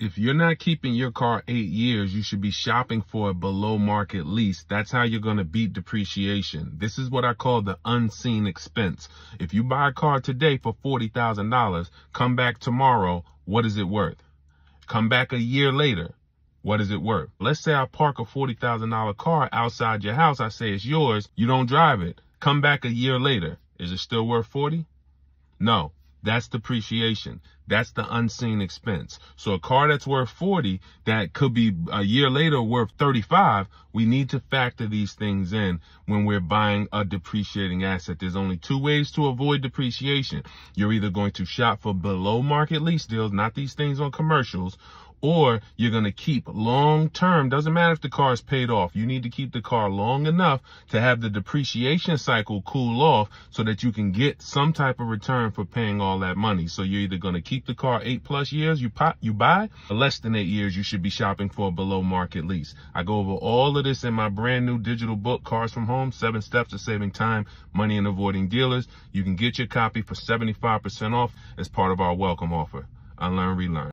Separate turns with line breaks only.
if you're not keeping your car eight years, you should be shopping for a below market lease. That's how you're going to beat depreciation. This is what I call the unseen expense. If you buy a car today for $40,000, come back tomorrow, what is it worth? Come back a year later, what is it worth? Let's say I park a $40,000 car outside your house. I say it's yours. You don't drive it. Come back a year later. Is it still worth 40? No. That's depreciation. That's the unseen expense. So a car that's worth 40 that could be a year later worth 35, we need to factor these things in when we're buying a depreciating asset. There's only two ways to avoid depreciation. You're either going to shop for below market lease deals, not these things on commercials, or you're going to keep long term. Doesn't matter if the car is paid off. You need to keep the car long enough to have the depreciation cycle cool off so that you can get some type of return for paying all that money. So you're either going to keep the car eight plus years you pop, you buy, less than eight years you should be shopping for a below market lease. I go over all of this in my brand new digital book, Cars from Home, Seven Steps to Saving Time, Money and Avoiding Dealers. You can get your copy for 75% off as part of our welcome offer. Unlearn, relearn.